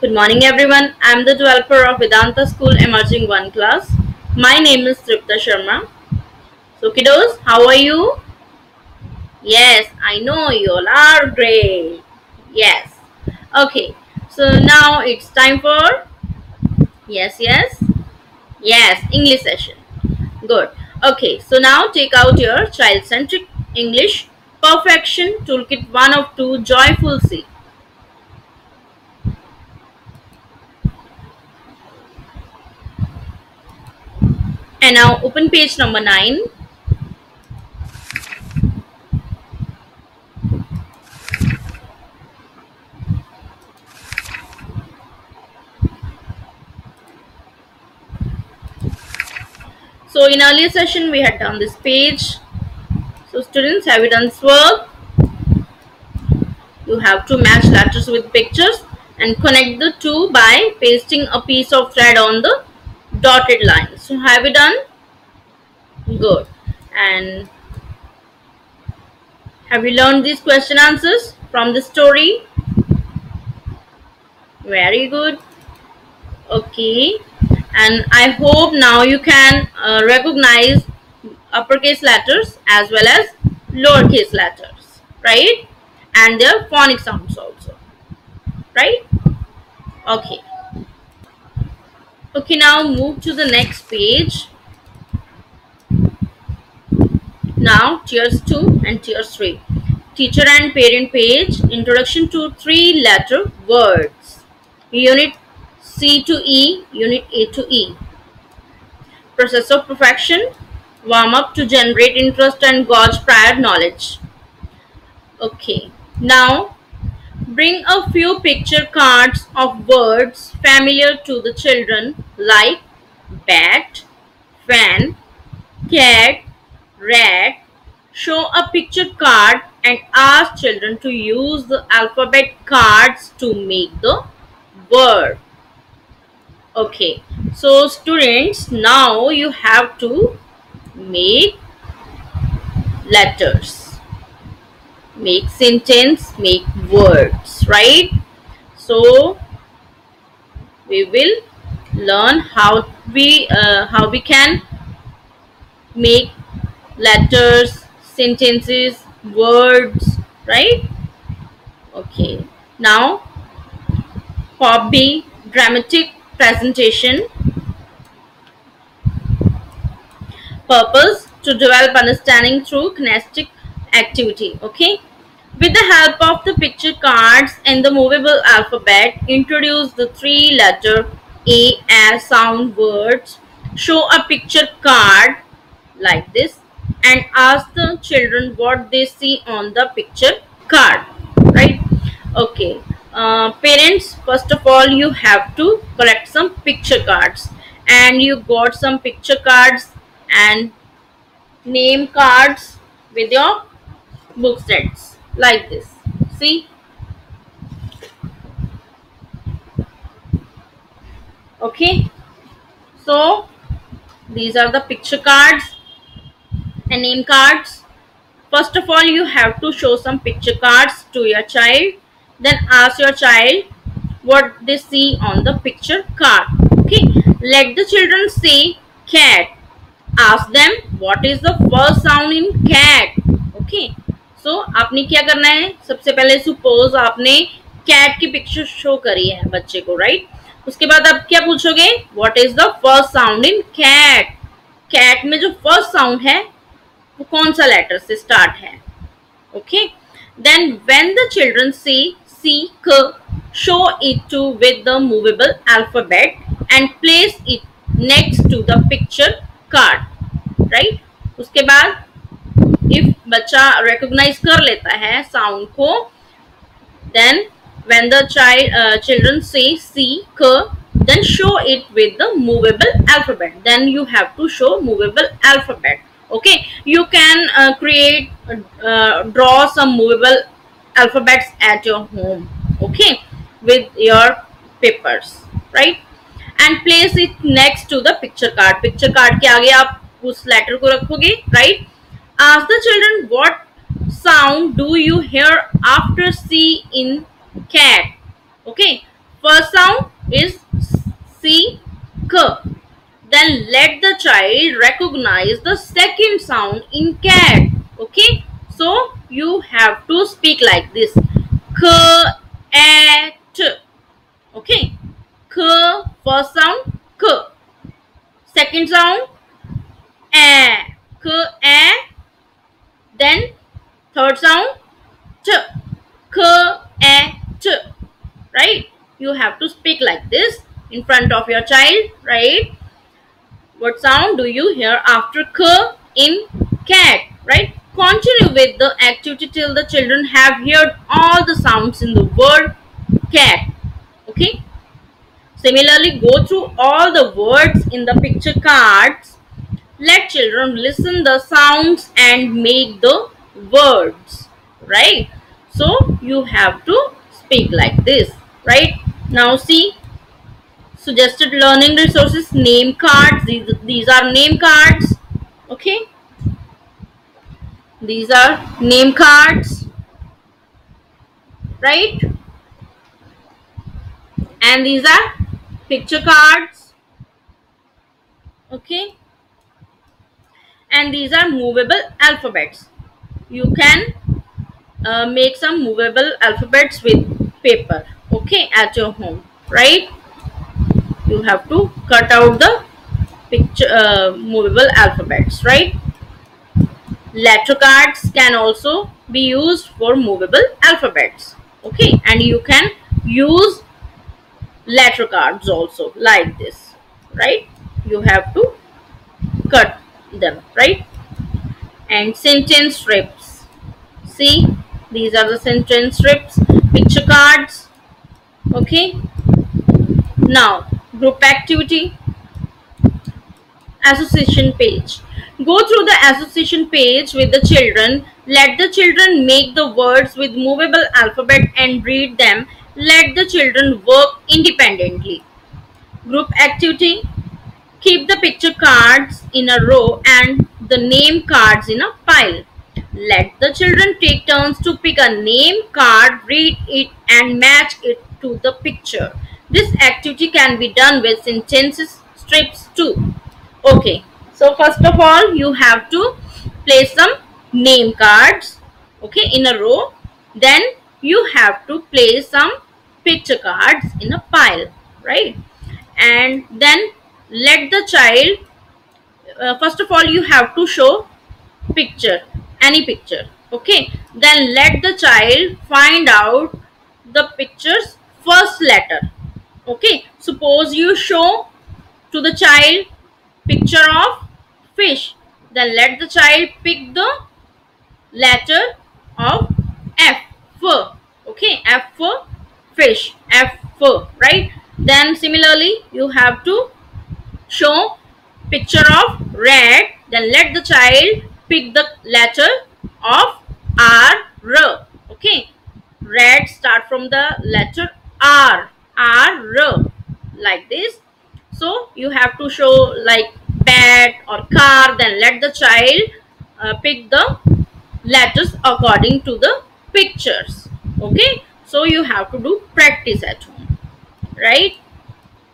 Good morning everyone. I am the developer of Vedanta School Emerging 1 class. My name is Tripta Sharma. So kiddos, how are you? Yes, I know you all are great. Yes. Okay. So now it's time for Yes, yes. Yes, English session. Good. Okay. So now take out your child-centric English Perfection Toolkit 1 of 2 Joyful C. And now open page number 9. So in earlier session we had done this page so students, have you done this work? You have to match letters with pictures and connect the two by pasting a piece of thread on the dotted line. So have you done? Good. And have you learned these question answers from the story? Very good. Okay. And I hope now you can uh, recognize uppercase letters as well as lowercase letters right and their phonic sounds also right okay okay now move to the next page. Now tiers 2 and tiers 3 teacher and parent page. Introduction to three letter words. Unit C to E unit A to E. Process of perfection. Warm up to generate interest and gauge prior knowledge. Okay, now bring a few picture cards of words familiar to the children like bat, fan, cat, rat. Show a picture card and ask children to use the alphabet cards to make the word. Okay, so students, now you have to make letters make sentence make words right? So we will learn how we uh, how we can make letters sentences words right? Okay. Now hobby dramatic presentation. Purpose to develop understanding through kinesthetic activity okay with the help of the picture cards and the movable alphabet introduce the three letter a as sound words. Show a picture card like this and ask the children what they see on the picture card right? Okay uh, parents first of all you have to collect some picture cards and you got some picture cards and name cards with your book sets like this. See? Okay? So these are the picture cards and name cards. First of all you have to show some picture cards to your child. Then ask your child what they see on the picture card. Okay? Let the children say cat. Ask them what is the first sound in cat. Okay so, आपने क्या करना है? सबसे पहले suppose आपने cat की picture show करी है बच्चे को राइट right? उसके बाद आप क्या पूछोगे? What is the first sound in cat cat में जो फ़र्स्ट साउंड है, वो कौन सा लेटर से स्टार्ट है? Okay then when the children से सी क show it to with the movable alphabet and place it next to the picture card right उसके बाद इफ़ बच्चा रिकॉग्नाइज कर लेता है साउंड को then when the child uh, children say c k then show it with the movable alphabet then you have to show movable alphabet okay you can uh, create uh, draw some movable alphabets at your home okay with your papers right and place it next to the picture card picture card के आगे आप उस letter को रखोगे right Ask the children what sound do you hear after C in cat. Okay. First sound is C, K. Then let the child recognize the second sound in cat. Okay. So you have to speak like this. K, A, T. Okay. K, first sound, K. Second sound, A. K, A, then third sound, T. K, A, T. Right? You have to speak like this in front of your child, right? What sound do you hear after k in cat, right? Continue with the activity till the children have heard all the sounds in the word cat, okay? Similarly, go through all the words in the picture cards. Let children listen the sounds and make the words, right? So, you have to speak like this, right? Now see suggested learning resources name cards these, these are name cards okay these are name cards right and these are picture cards okay and these are movable alphabets. You can uh, make some movable alphabets with paper okay at your home right? You have to cut out the picture uh, movable alphabets right? Letter cards can also be used for movable alphabets okay? And you can use letter cards also like this right? You have to cut them right? And sentence strips see these are the sentence strips picture cards. Okay. Now group activity. Association page. Go through the association page with the children. Let the children make the words with movable alphabet and read them. Let the children work independently. Group activity keep the picture cards in a row and the name cards in a pile let the children take turns to pick a name card read it and match it to the picture this activity can be done with sentences strips too. Okay, so first of all, you have to place some name cards, okay, in a row. Then you have to place some picture cards in a pile, right? And then let the child, uh, first of all, you have to show picture, any picture, okay? Then let the child find out the picture's first letter okay? Suppose you show to the child picture of fish then let the child pick the letter of f for okay? F for fish f for right? Then similarly you have to show picture of red then let the child pick the letter of r r okay red start from the letter r R R like this. So you have to show like bat or car then let the child uh, pick the letters according to the pictures. Okay. So you have to do practice at home. Right.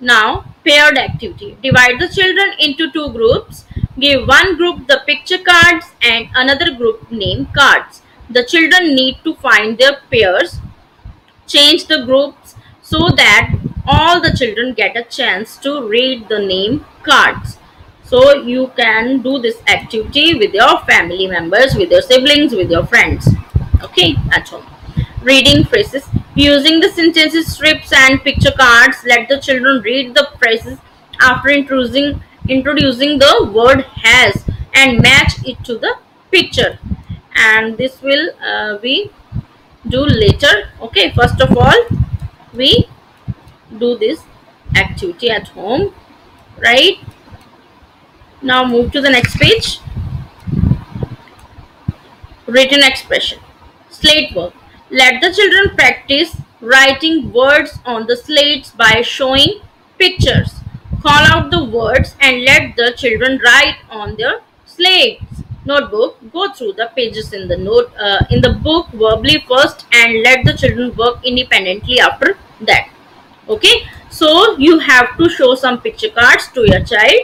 Now paired activity. Divide the children into two groups. Give one group the picture cards and another group name cards. The children need to find their pairs. Change the groups so that all the children get a chance to read the name cards. So you can do this activity with your family members, with your siblings, with your friends. Okay, at home. Reading phrases. Using the sentences, strips and picture cards, let the children read the phrases. After introducing, introducing the word has and match it to the picture. And this will uh, we do later. Okay, first of all, we do this activity at home. Right? Now move to the next page. Written expression. Slate work let the children practice writing words on the slates by showing pictures. Call out the words and let the children write on their slates. Notebook go through the pages in the note uh, in the book verbally first and let the children work independently after that. Okay? So you have to show some picture cards to your child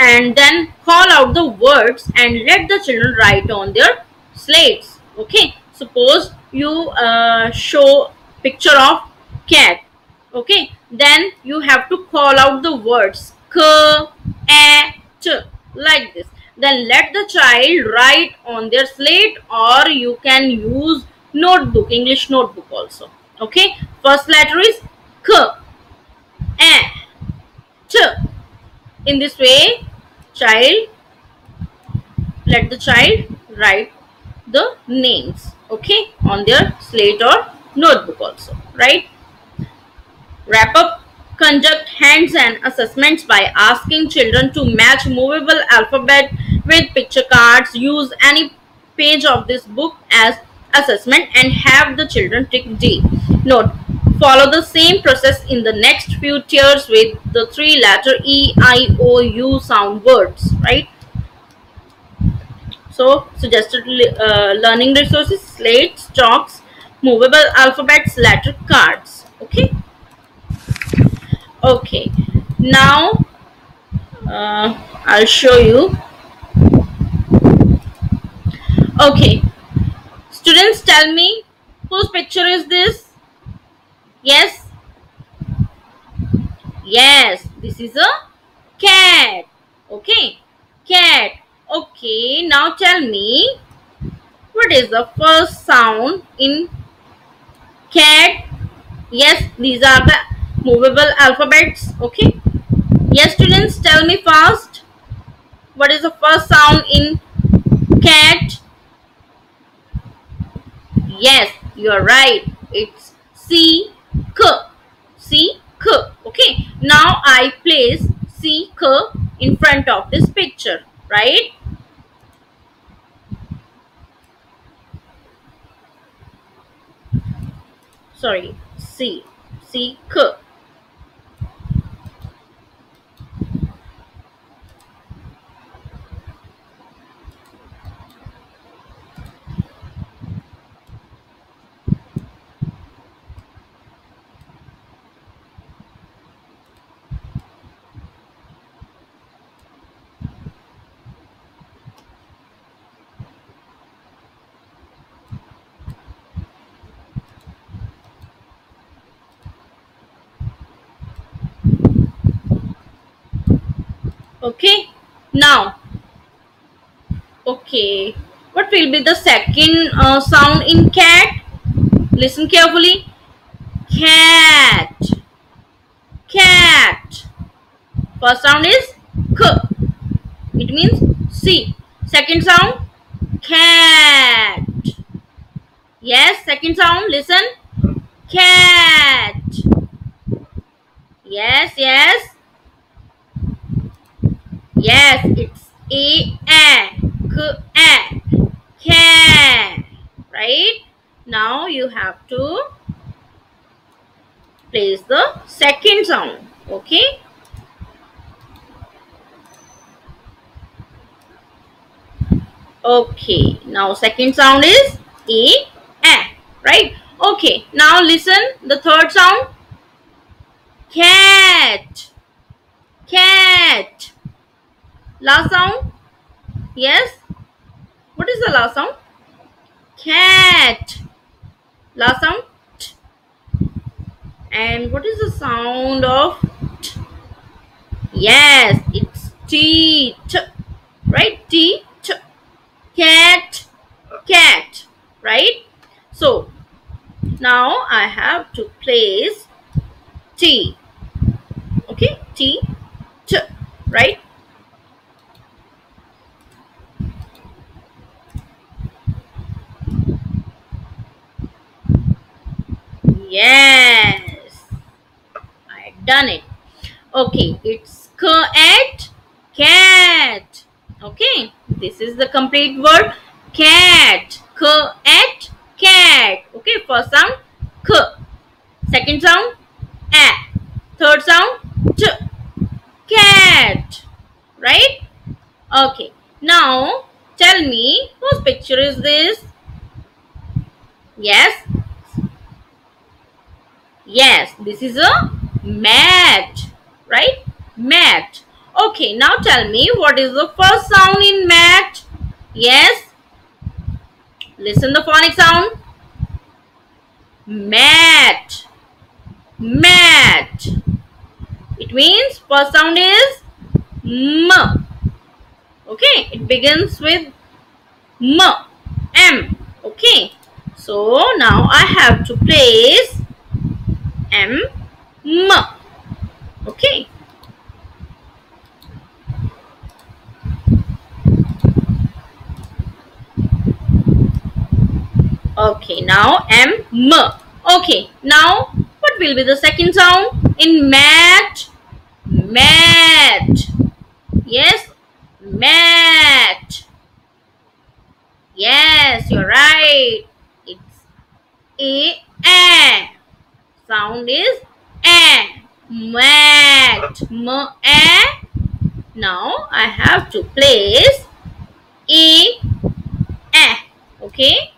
and then call out the words and let the children write on their slates. Okay? Suppose you uh, show picture of cat okay? Then you have to call out the words k a t like this. Then let the child write on their slate or you can use notebook english notebook also okay? First letter is k a t in this way child let the child write the names okay on their slate or notebook also right? Wrap up conduct hands-on assessments by asking children to match movable alphabet with picture cards use any page of this book as assessment and have the children tick d. Note follow the same process in the next few tiers with the three letter e i o u sound words right so suggested uh, learning resources, slates, chalks, movable alphabets, letter cards. Okay. Okay. Now uh, I'll show you. Okay. Students tell me whose picture is this? Yes. Yes. This is a cat. Okay. Cat Okay, now tell me what is the first sound in cat? Yes, these are the movable alphabets. Okay. Yes, students, tell me fast. What is the first sound in cat? Yes, you are right. It's C K. C K. Okay. Now I place C K in front of this picture, right? Sorry. C. C okay? Now okay. What will be the second uh, sound in cat? Listen carefully. Cat. Cat. First sound is k. It means c. Second sound cat. Yes second sound listen. Cat. Yes yes Yes, it's a a k a cat. Right? Now you have to place the second sound. Okay? Okay. Now second sound is a a. Right? Okay. Now listen. The third sound. Cat. Cat. Last sound? Yes? What is the last sound? Cat. Last sound? T. And what is the sound of t? Yes, it's T. T. Right? T. T. Cat. Cat. Right? So, now I have to place T. Okay? T. T. Right? Yes, I done it. Okay, it's cat, cat. Okay, this is the complete word cat. Cat, cat. Okay, first sound k. Second sound a. Third sound t. Cat. Right? Okay. Now tell me whose picture is this? Yes, Yes, this is a mat. Right? Mat. Okay, now tell me what is the first sound in mat? Yes. Listen the phonic sound. Mat. Mat. It means first sound is m. Okay, it begins with m. M. Okay. So now I have to place M M. Okay. Okay, now M M. Okay, now what will be the second sound in mat? Mat. Yes, mat. Yes, you're right. It's a a. Sound is a. Mat. M a. Now I have to place a a. Okay.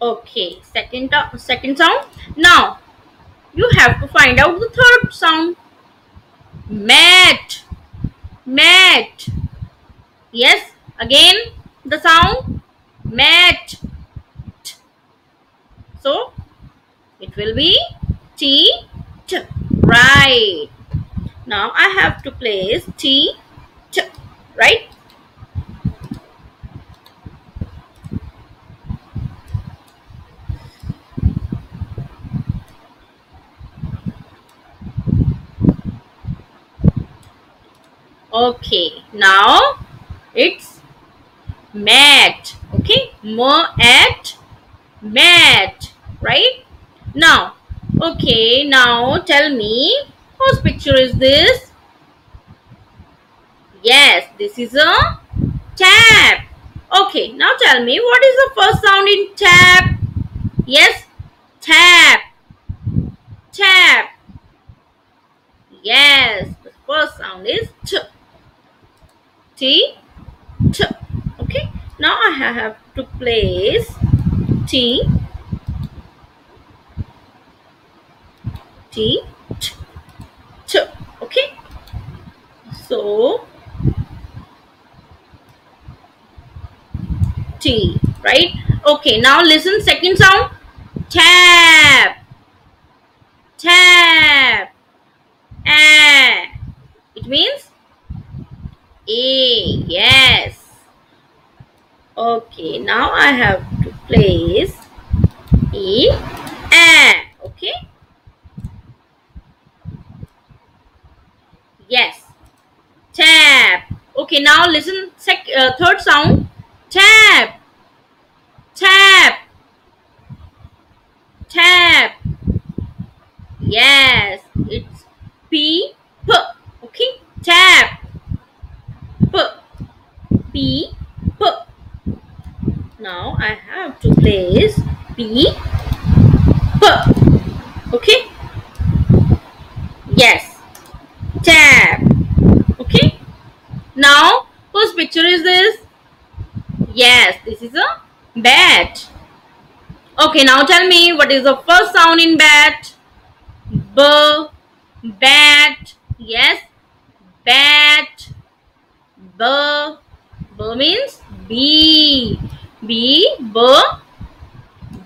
Okay, second second sound. Now you have to find out the third sound. Mat. Mat. Yes, again the sound mat. So it will be T T. Right. Now I have to place T T. Right. Okay, now it's mat. Okay, more at mat. Right? Now, okay, now tell me whose picture is this? Yes, this is a tap. Okay, now tell me what is the first sound in tap? Yes, tap. Tap. Yes, the first sound is t. T, T. Okay. Now I have to place T, T, T, T. Okay. So T, right? Okay. Now listen. Second sound. Tap, tap. A. It means a. Yes. Okay. Now I have to place E. A. Okay. Yes. Tap. Okay. Now listen. Sec uh, third sound. Tap. Tap. Tap. Yes. It's P. P. Okay. Tap. P. P. Now I have to place P. P. Okay. Yes. Tap. Okay. Now whose picture is this? Yes, this is a bat. Okay, now tell me what is the first sound in bat? B. Bat. Yes. Bat. B. B means B. B. B.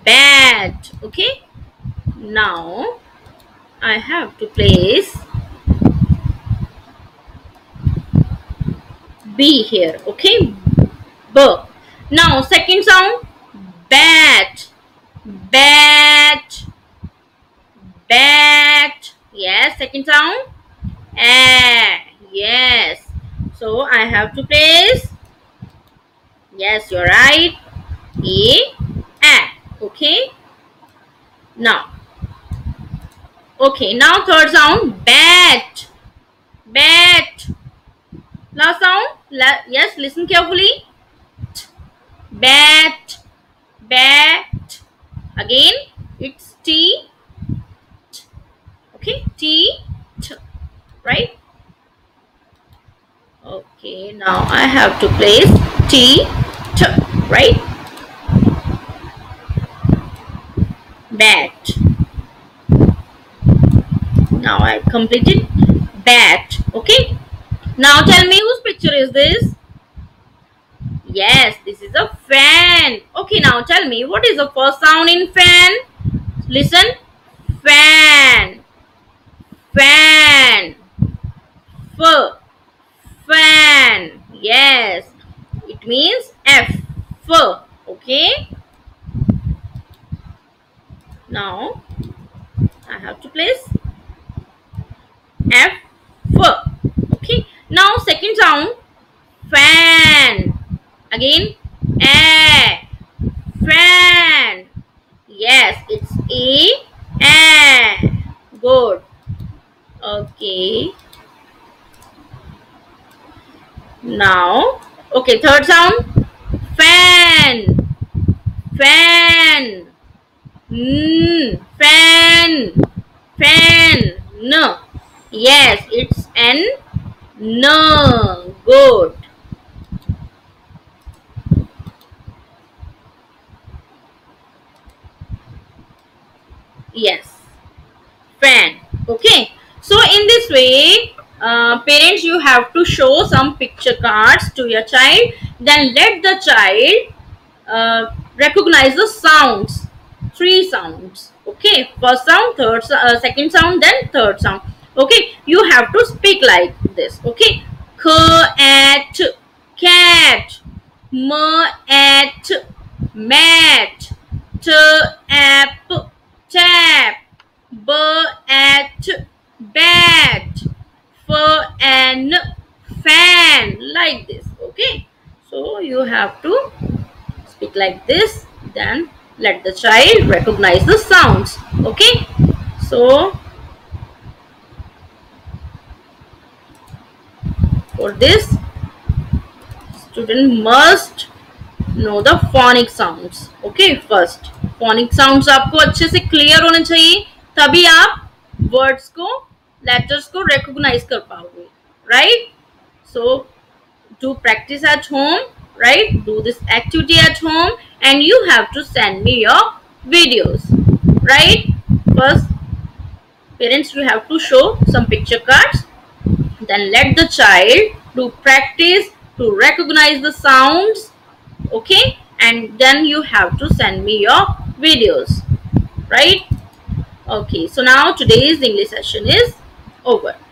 Bat. Okay. Now I have to place B here. Okay. B. Now second sound bat. Bat. Bat. Yes. Second sound. A. Yes. So I have to place. Yes, you're right. A, A. Okay. Now. Okay, now third sound. Bat. Bat. Last sound. La yes, listen carefully. Bat. Bat. Again, it's T. Okay, T. T. Right? Okay, now I have to place T, Right? Bat. Now I completed bat. Okay. Now tell me whose picture is this? Yes, this is a fan. Okay, now tell me what is the first sound in fan? Listen. Fan. Fan. F. Fan. Yes. Means F. F. Okay. Now I have to place F. F. Okay. Now second sound. Fan Again, a fan. Yes, it's a a. Good. Okay. Now, okay, third sound. Fan. Fan. Mm, fan. Fan. No. Yes, it's an no. Good. yes fan okay so in this way uh, parents you have to show some picture cards to your child. Then let the child uh, recognize the sounds. Three sounds. Okay first sound third uh, second sound then third sound. Okay you have to speak like this. Okay cat cat. M at mat. T app tap, b at bat, f and fan like this. Okay. So you have to speak like this. Then let the child recognize the sounds. Okay. So for this student must know the phonic sounds okay first phonic sounds आपको अच्छे से clear होने चाहिए तभी आप words को letters को recognise कर पाओगे right so do practice at home right do this activity at home and you have to send me your videos right first parents you have to show some picture cards then let the child do practice to recognize the sounds okay and then you have to send me your videos right okay so now today's english session is over